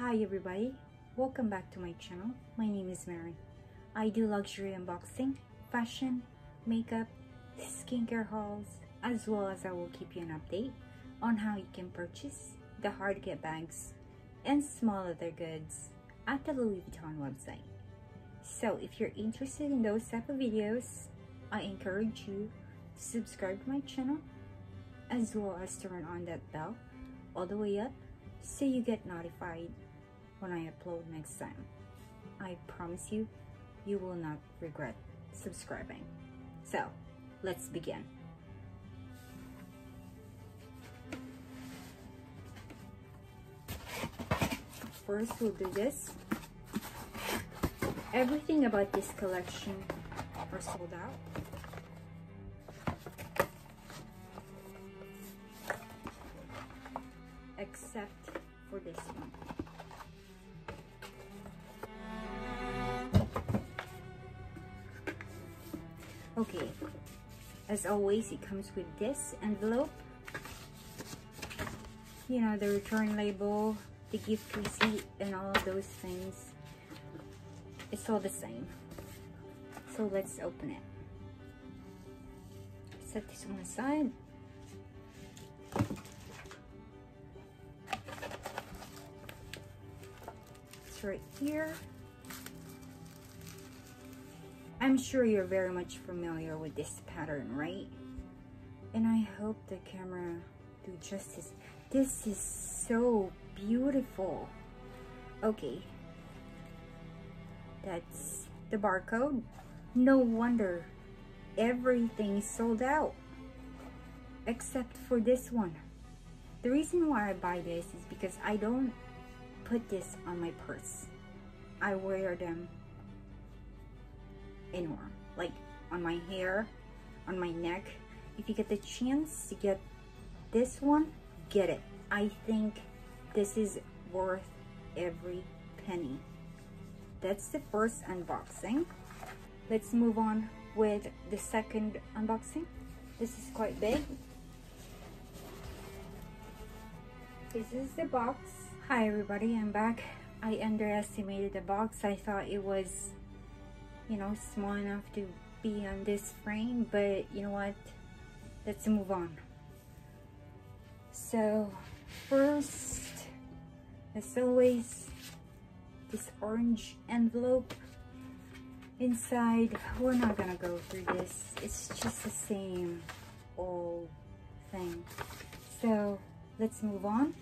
Hi everybody, welcome back to my channel. My name is Mary. I do luxury unboxing, fashion, makeup, skincare hauls, as well as I will keep you an update on how you can purchase the hard get bags and small other goods at the Louis Vuitton website. So if you're interested in those type of videos, I encourage you to subscribe to my channel as well as turn on that bell all the way up so you get notified when I upload next time. I promise you, you will not regret subscribing. So, let's begin. First, we'll do this. Everything about this collection are sold out. except for this one. Okay, as always, it comes with this envelope. You know, the return label, the gift receipt, and all of those things. It's all the same. So let's open it. Set this on one aside. It's right here. I'm sure you're very much familiar with this pattern, right? And I hope the camera do justice. This is so beautiful. Okay. That's the barcode. No wonder everything is sold out. Except for this one. The reason why I buy this is because I don't put this on my purse. I wear them anywhere, like on my hair, on my neck. If you get the chance to get this one, get it. I think this is worth every penny. That's the first unboxing. Let's move on with the second unboxing. This is quite big. This is the box Hi everybody, I'm back. I underestimated the box. I thought it was, you know, small enough to be on this frame, but you know what? Let's move on. So, first, as always, this orange envelope inside. We're not gonna go through this. It's just the same old thing. So, let's move on.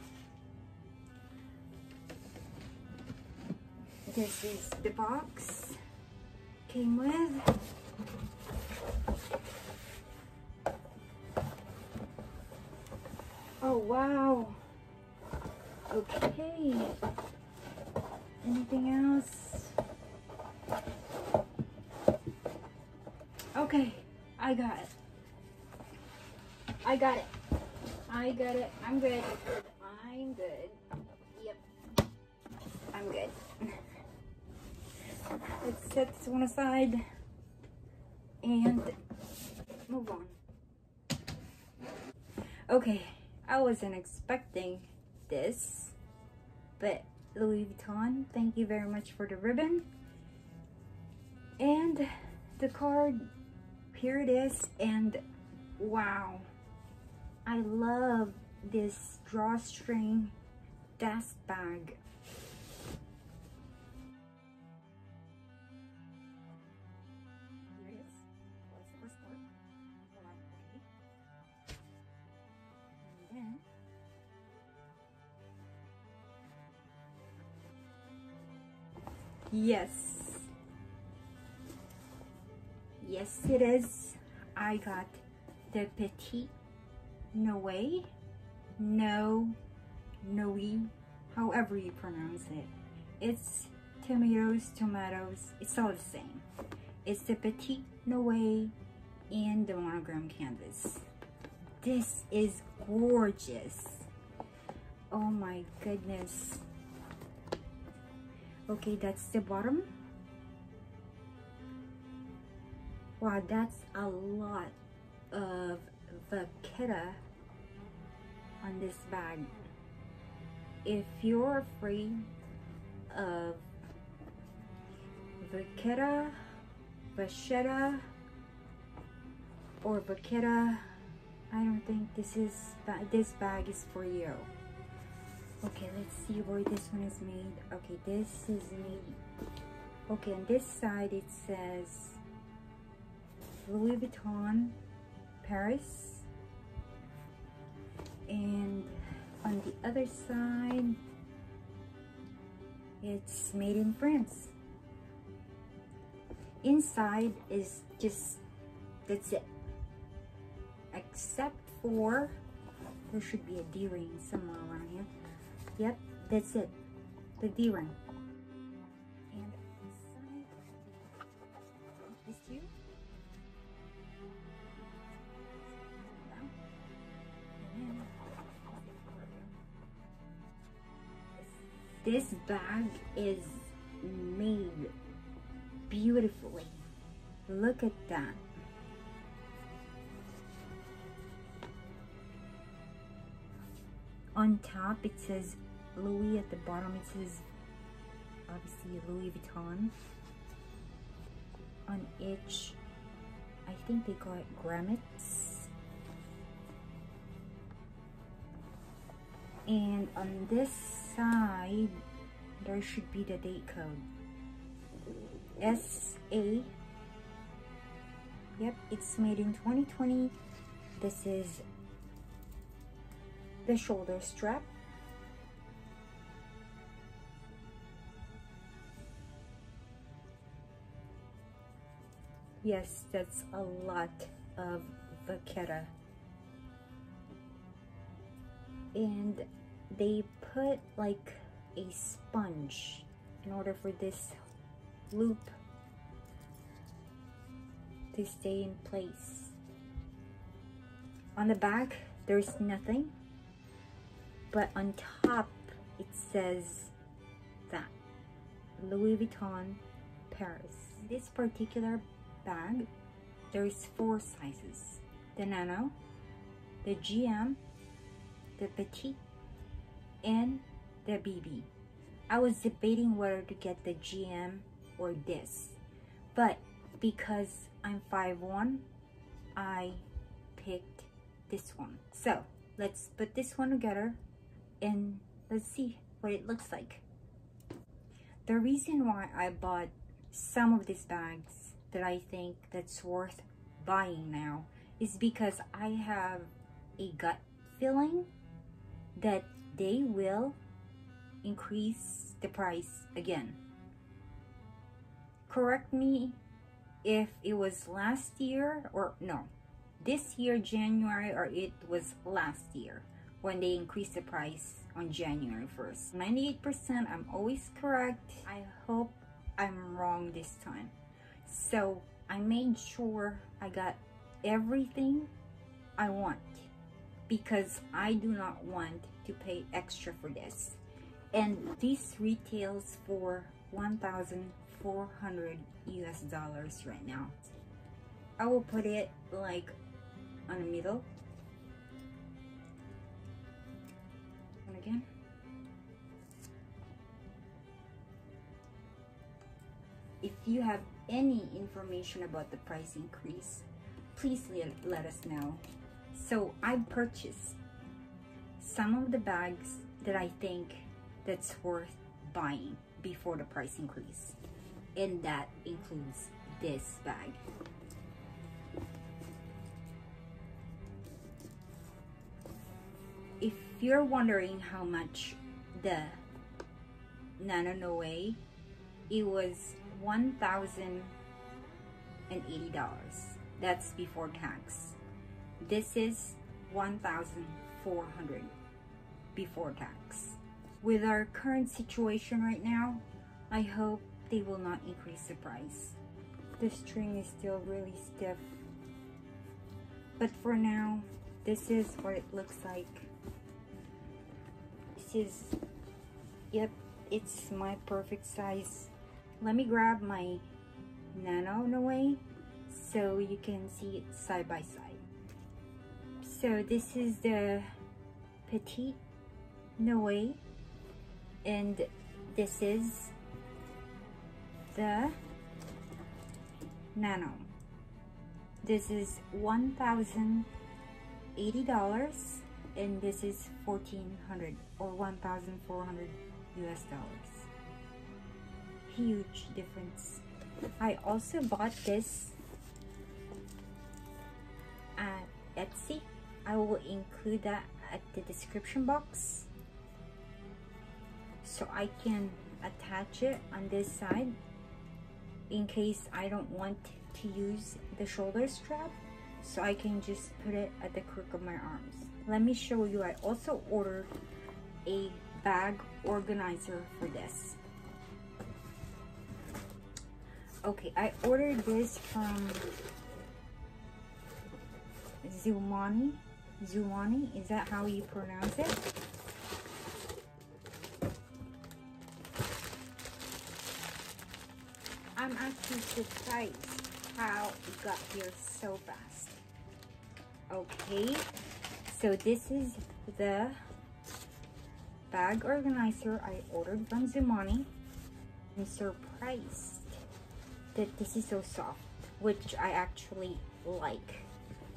This is the box came with. Oh, wow. Okay. Anything else? Okay, I got it. I got it. I got it. I'm good. I'm good. Yep. I'm good. Set this one aside and move on. Okay, I wasn't expecting this, but Louis Vuitton, thank you very much for the ribbon. And the card, here it is, and wow, I love this drawstring desk bag. Yes. Yes, it is. I got the Petit Noe, No, Noe, however you pronounce it. It's tomatoes, tomatoes, it's all the same. It's the Petit Noe and the monogram canvas. This is gorgeous. Oh my goodness. Okay, that's the bottom. Wow, that's a lot of vachetta on this bag. If you're afraid of Vaquera, Vachetta, or Vaquera. I don't think this is, this bag is for you. Okay, let's see where this one is made. Okay, this is made, okay, on this side it says Louis Vuitton, Paris. And on the other side, it's made in France. Inside is just, that's it. Except for, there should be a D-ring somewhere around here. Yep, that's it. The D-ring. And inside is you. This bag is made beautifully. Look at that. On top it says Louis, at the bottom it says obviously Louis Vuitton. On each, I think they call it grommets. And on this side, there should be the date code. SA. Yep, it's made in 2020. This is the shoulder strap. Yes, that's a lot of vachetta. And they put like a sponge in order for this loop to stay in place. On the back, there's nothing, but on top, it says that Louis Vuitton Paris. This particular bag, there's four sizes. The Nano, the GM, the Petite, and the BB. I was debating whether to get the GM or this. But because I'm 5'1", I picked this one. So let's put this one together and let's see what it looks like. The reason why I bought some of these bags that I think that's worth buying now is because I have a gut feeling that they will increase the price again. Correct me if it was last year or no this year January or it was last year when they increased the price on January 1st 98% I'm always correct. I hope I'm wrong this time so I made sure I got everything I want because I do not want to pay extra for this and this retails for 1,400 US dollars right now. I will put it like on the middle. And again. If you have any information about the price increase, please let us know. So I purchased some of the bags that I think that's worth buying before the price increase and that includes this bag. If you're wondering how much the Nano Noe, it was $1,080. That's before tax. This is 1,400 before tax. With our current situation right now, I hope they will not increase the price. The string is still really stiff. But for now, this is what it looks like. This is, yep, it's my perfect size. Let me grab my Nano Noe so you can see it side by side. So this is the Petite Noe and this is the Nano. This is $1,080 and this is 1400 or 1,400 US dollars. Huge difference. I also bought this at Etsy. I will include that at the description box so I can attach it on this side in case I don't want to use the shoulder strap so I can just put it at the crook of my arms. Let me show you, I also ordered a bag organizer for this. Okay, I ordered this from Zoomoni. Zoomoni, is that how you pronounce it? I'm actually surprised how it got here so fast. Okay, so this is the bag organizer I ordered from Zoomoni. I'm surprised that this is so soft, which I actually like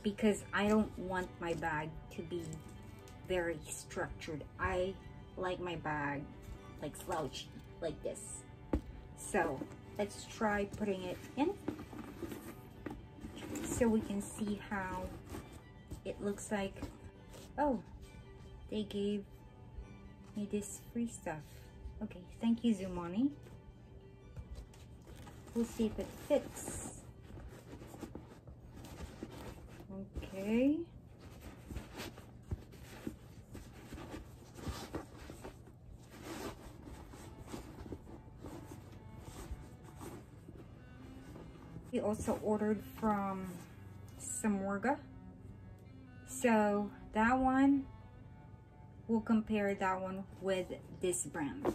because I don't want my bag to be very structured. I like my bag like slouchy, like this. So let's try putting it in so we can see how it looks like. Oh, they gave me this free stuff. Okay, thank you Zoomoni. We'll see if it fits. Okay. We also ordered from Samorga. So that one, we'll compare that one with this brand.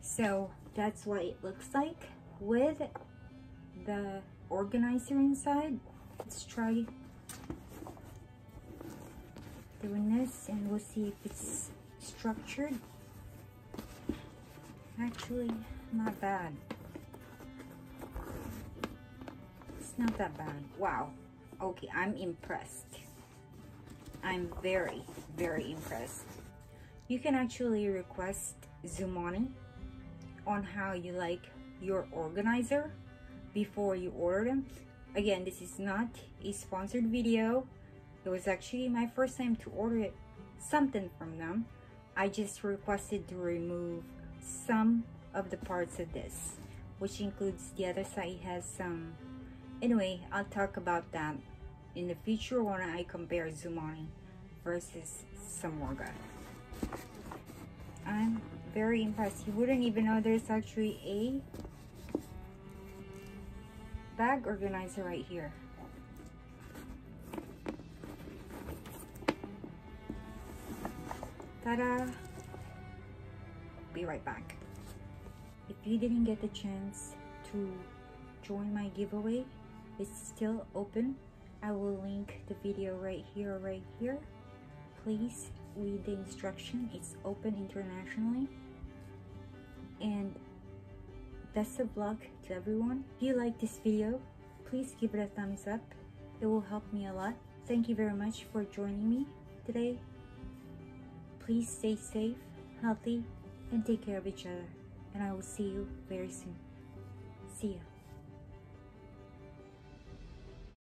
So that's what it looks like with the organizer inside. Let's try doing this and we'll see if it's structured. Actually, not bad. It's not that bad. Wow. Okay, I'm impressed. I'm very, very impressed. You can actually request Zoomoni on how you like your organizer before you order them. Again, this is not a sponsored video. It was actually my first time to order something from them. I just requested to remove some of the parts of this, which includes the other side has some. Anyway, I'll talk about that in the future when I compare Zoomoni versus Samorga. Very impressed. You wouldn't even know there's actually a bag organizer right here. Ta-da! Be right back. If you didn't get the chance to join my giveaway, it's still open. I will link the video right here right here. Please read the instruction. It's open internationally. And best of luck to everyone. If you like this video, please give it a thumbs up. It will help me a lot. Thank you very much for joining me today. Please stay safe, healthy, and take care of each other. And I will see you very soon. See ya.